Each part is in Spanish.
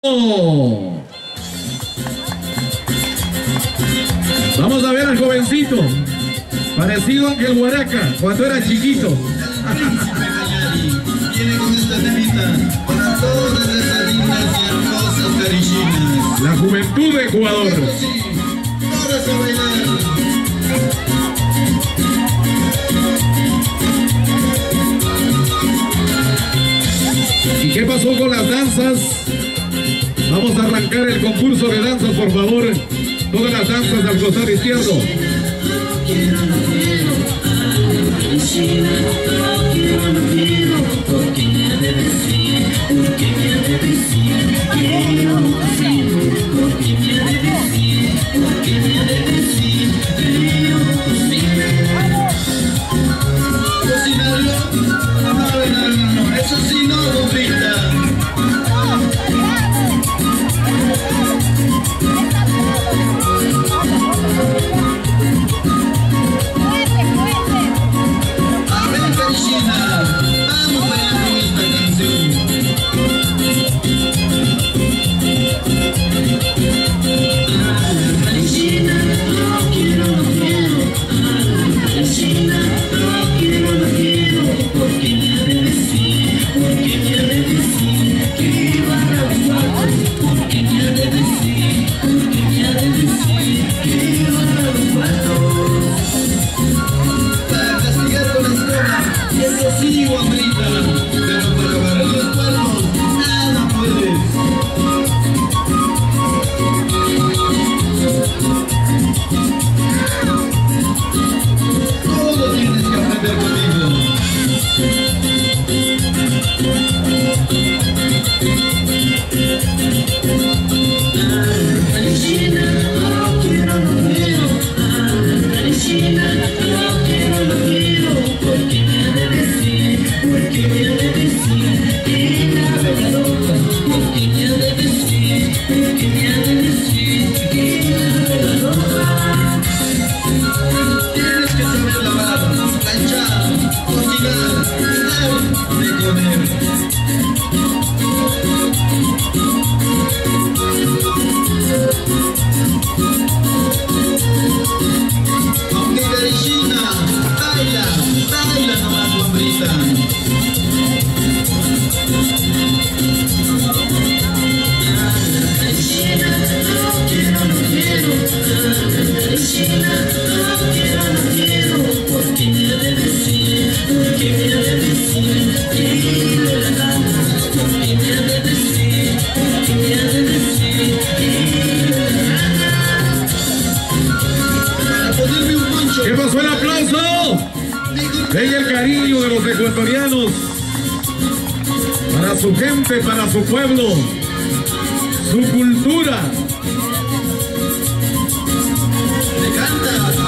Vamos a ver al jovencito, parecido a Ángel Huaraca, cuando era chiquito. La juventud de Ecuador. ¿Y qué pasó con las danzas? Arrancar el concurso de danzas, por favor. Todas las danzas al costado izquierdo. Su gente, para su pueblo. Su cultura. me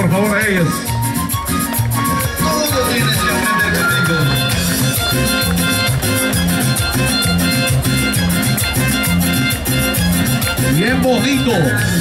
por favor ellos. Todo tienes que aprender. Bien bonito.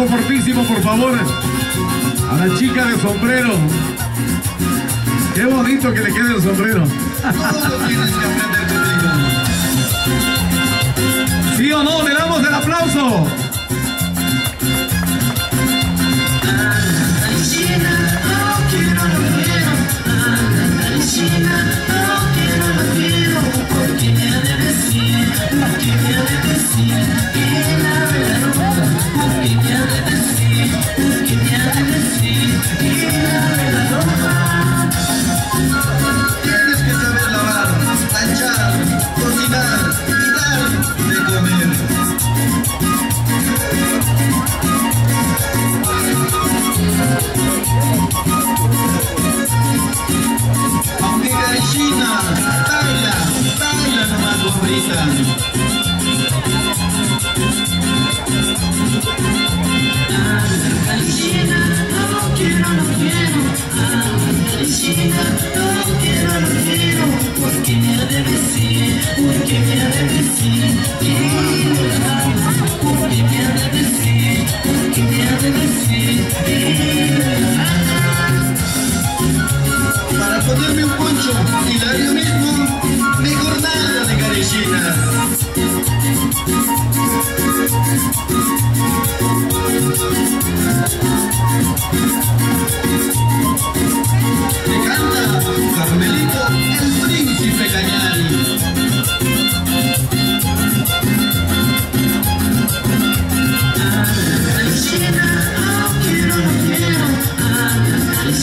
aplauso fortísimo, por favor, a la chica de sombrero. Qué bonito que le quede el sombrero. ¿Sí o no? Le damos el aplauso.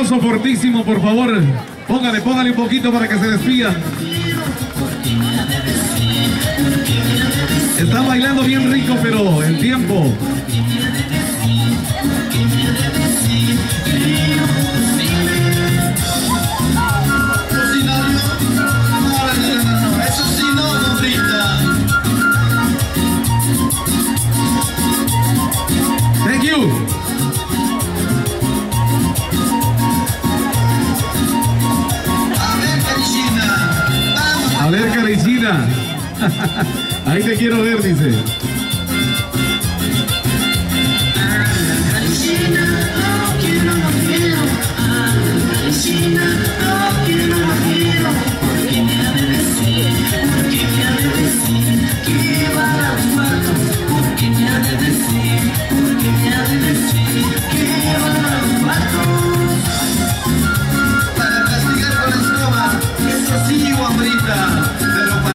aplauso fortísimo, por favor. Póngale, póngale un poquito para que se despida. Está bailando bien rico, pero el tiempo. Ahí te quiero ver, dice.